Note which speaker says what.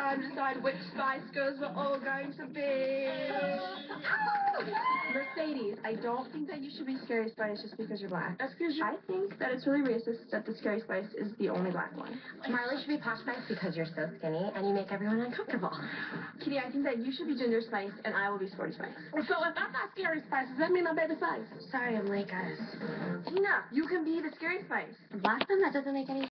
Speaker 1: time to decide which Spice Girls we're all going to be. Mercedes, I don't think that you should be Scary Spice just because you're black.
Speaker 2: That's because
Speaker 1: I think that it's really racist that the Scary Spice is the only black one.
Speaker 3: Marley should be Posh Spice because you're so skinny and you make everyone uncomfortable.
Speaker 1: Kitty, I think that you should be Ginger Spice and I will be Sporty Spice.
Speaker 2: So if I'm not Scary Spice, does that mean I'm Baby Spice?
Speaker 3: Sorry I'm late, guys.
Speaker 1: Tina, you can be the Scary Spice.
Speaker 3: Black one? That doesn't make any